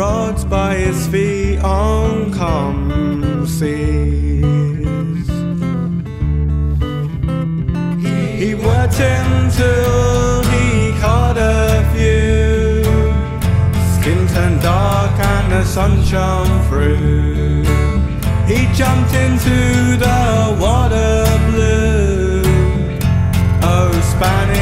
Rods by his feet on calm seas. He worked until he caught a few. Skin turned dark and the sun shone through. He jumped into the water blue. Oh, Spanish.